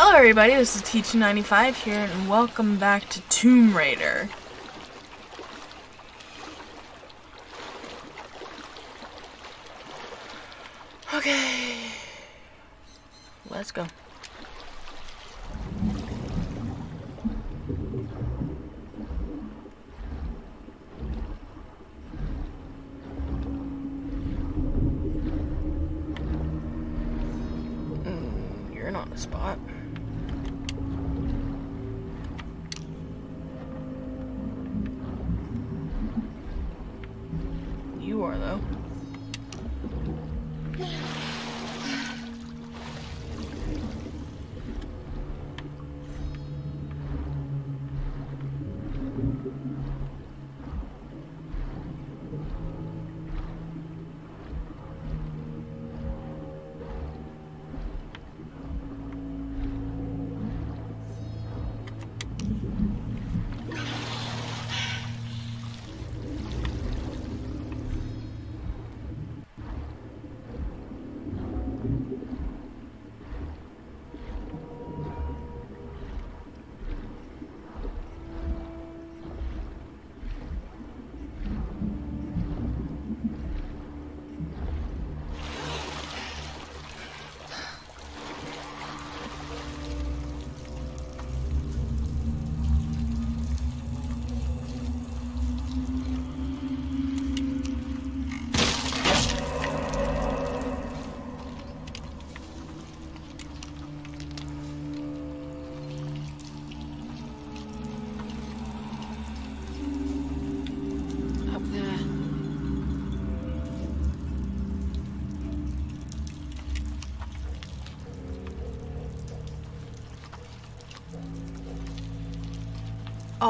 Hello everybody, this is TT95 here and welcome back to Tomb Raider. Okay, let's go. Mm, You're not a spot.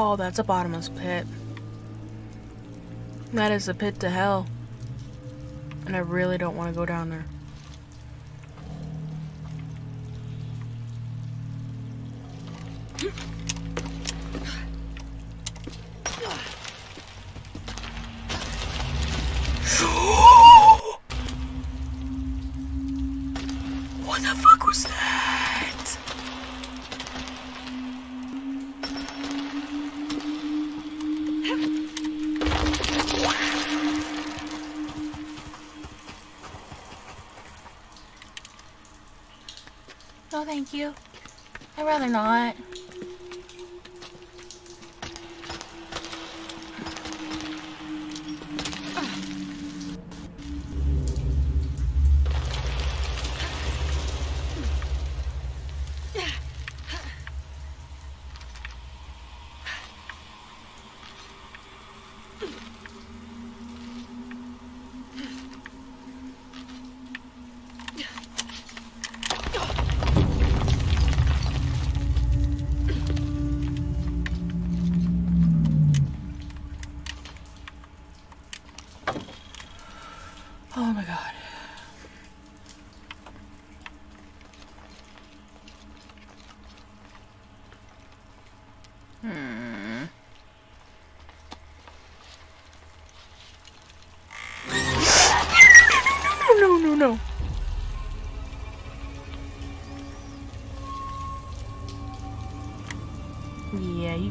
Oh, that's a bottomless pit. That is a pit to hell. And I really don't want to go down there. What the fuck was that? Thank you. I'd rather not.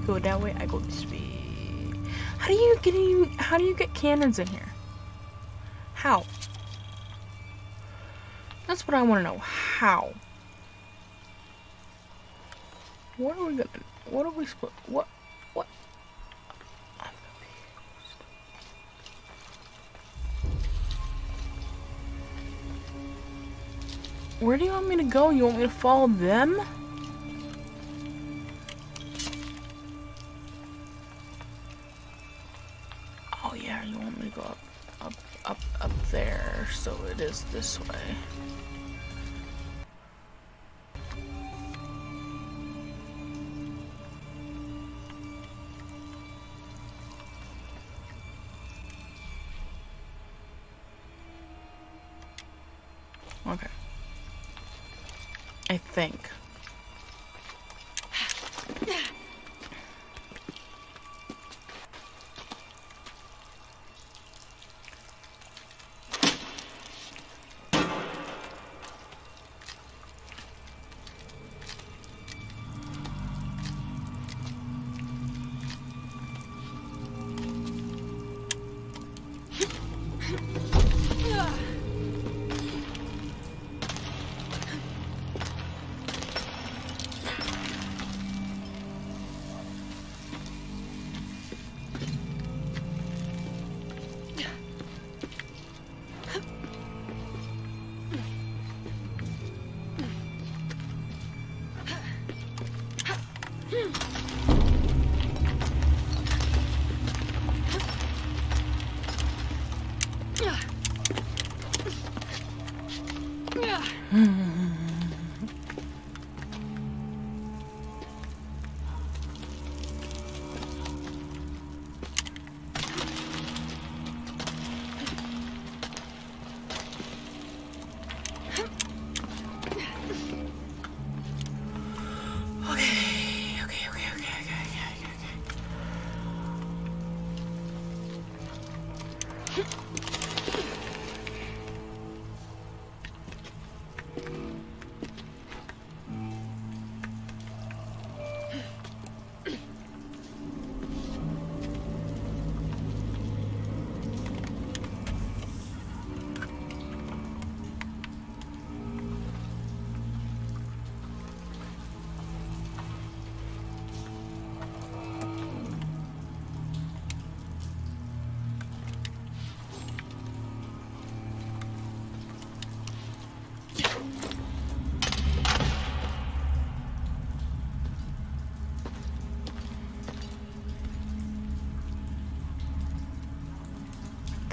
Go that way, I go this way. How do you get you how do you get cannons in here? How? That's what I want to know. How? What are we gonna? What are we supposed? What? What? Where do you want me to go? You want me to follow them?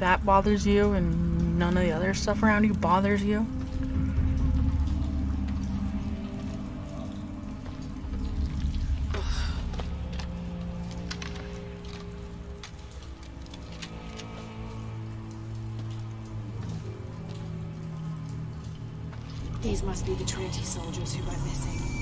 That bothers you, and none of the other stuff around you bothers you? These must be the Trinity soldiers who went missing.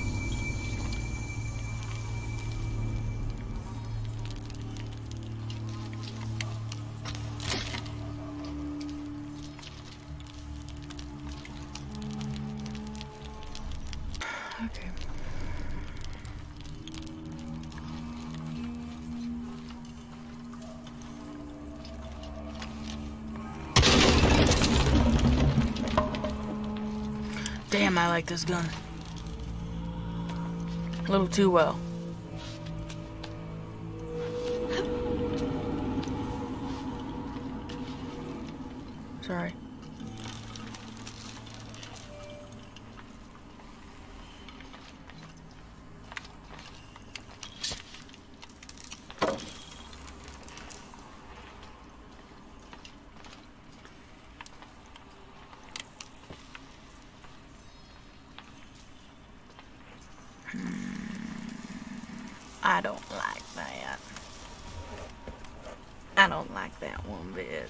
Damn, I like this gun. A little too well. I don't like that. I don't like that one bit.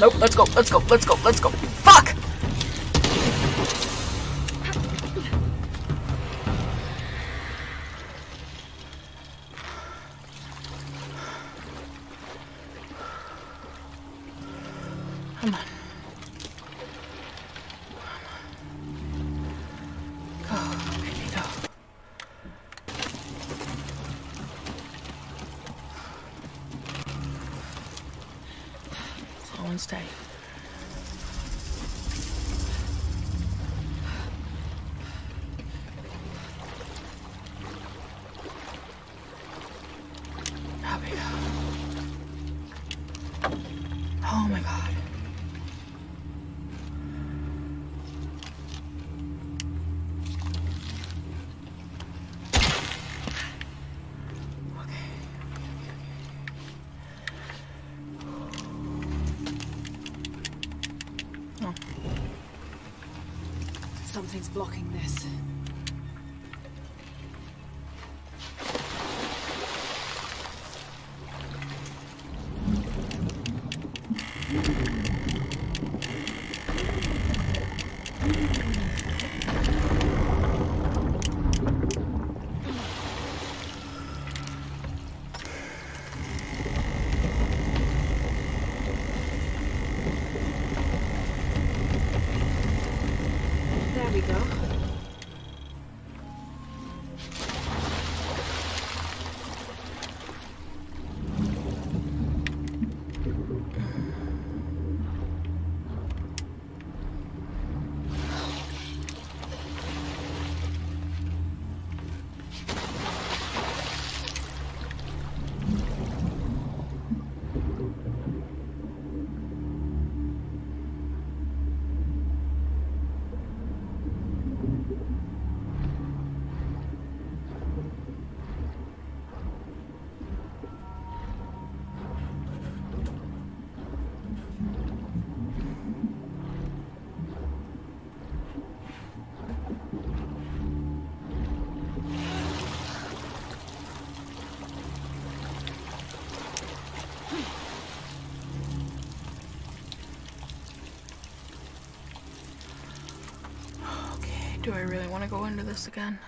Nope, let's go, let's go, let's go, let's go. Fuck! Something's blocking this. Really want to go into this again?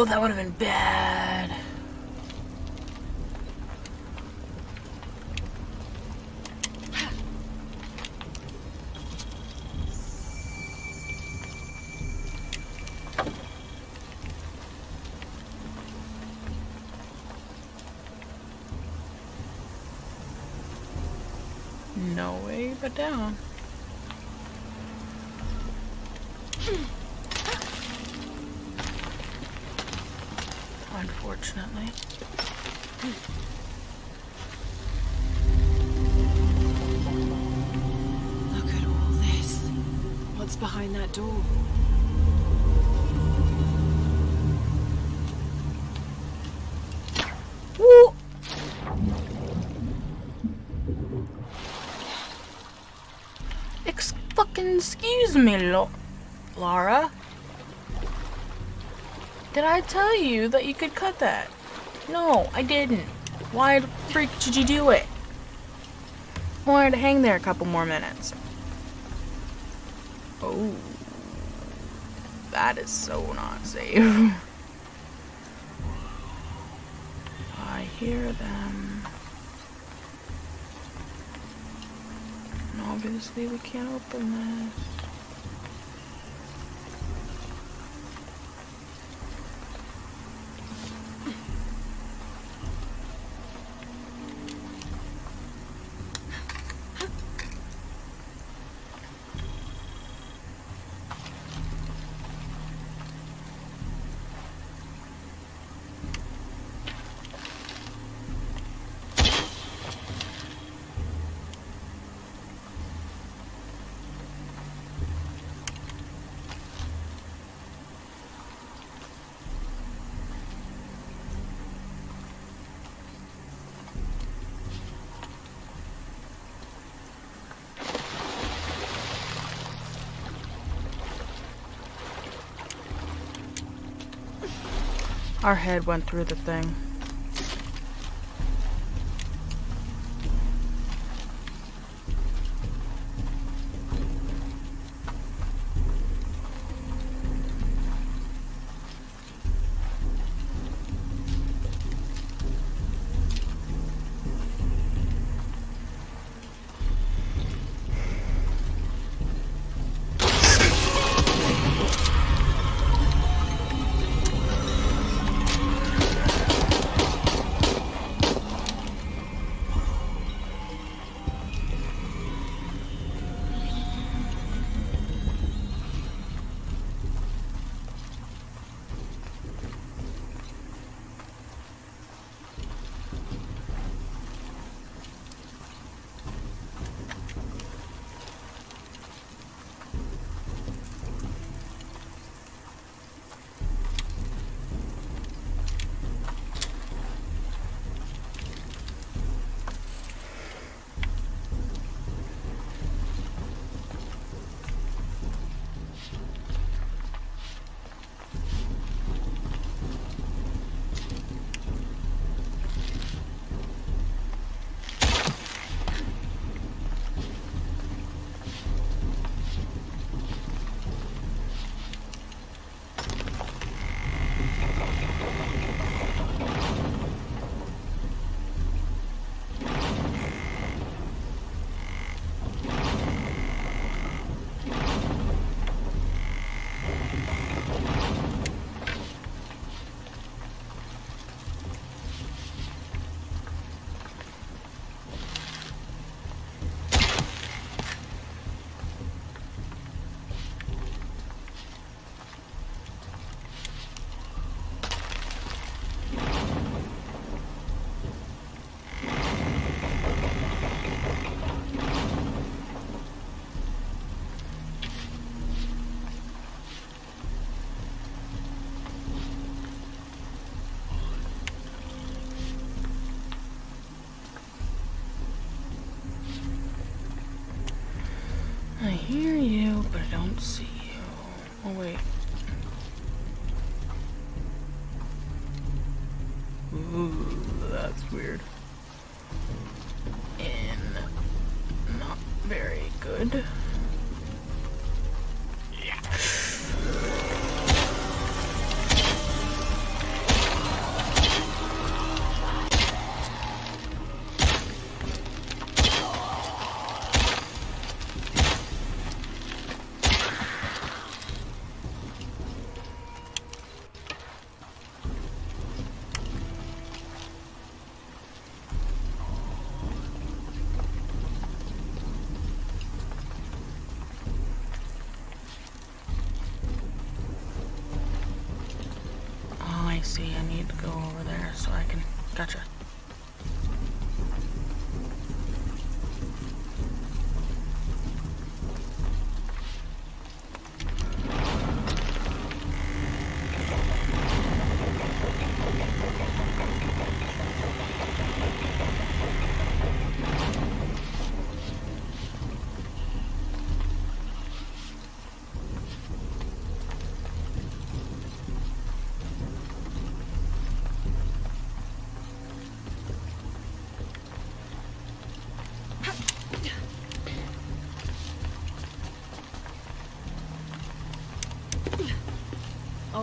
Oh, that would have been bad. No way but down. Door? Fucking excuse me, Lo- Lara. Did I tell you that you could cut that? No, I didn't. Why the freak did you do it? I wanted to hang there a couple more minutes. Oh. That is so not safe. I hear them. And obviously we can't open this. Our head went through the thing. But I don't see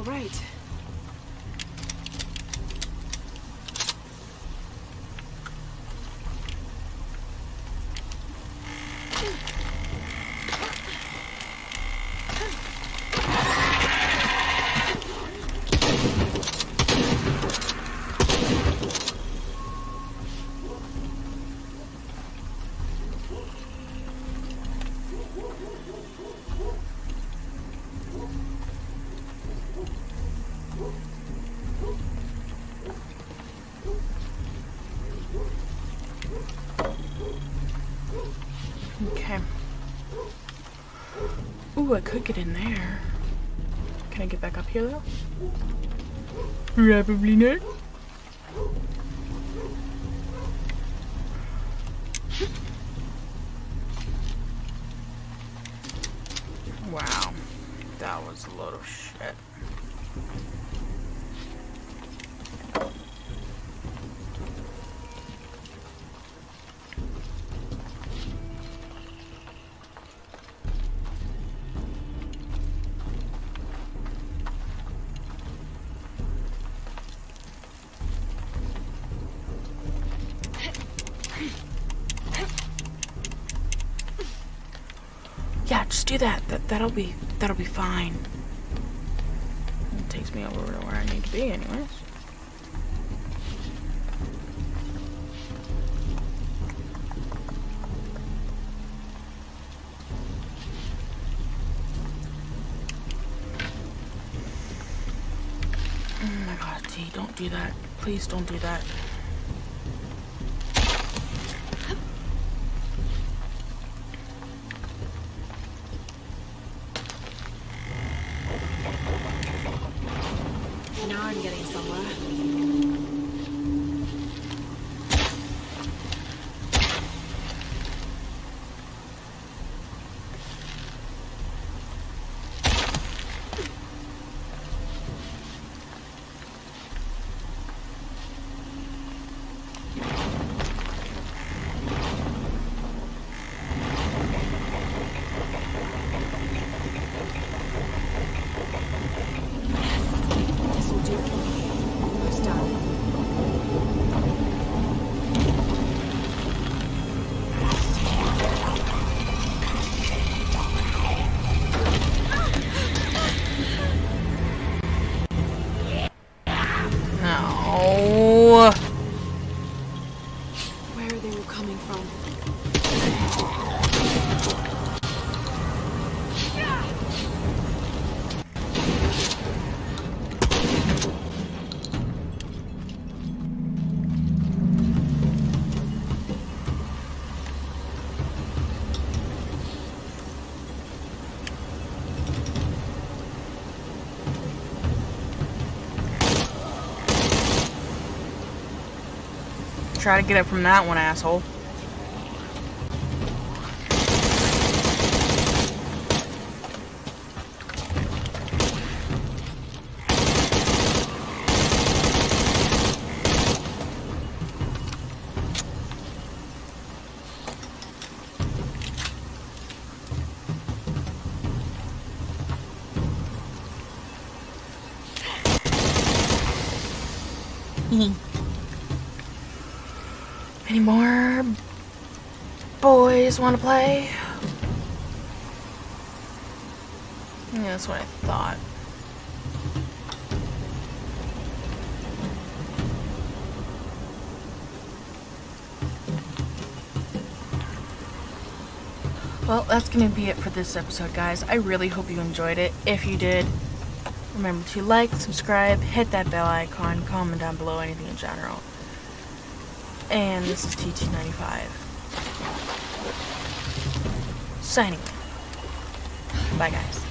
right. Ooh, I could get in there. Can I get back up here though? Probably not. Do that. That that'll be that'll be fine. It takes me over to where I need to be, anyways. Oh my god, T, don't do that. Please don't do that. Where they were coming from. Try to get it from that one, asshole. Any more boys want to play? Yeah, that's what I thought. Well, that's going to be it for this episode, guys. I really hope you enjoyed it. If you did, remember to like, subscribe, hit that bell icon, comment down below anything in general. And this is TT95. Signing. Bye, guys.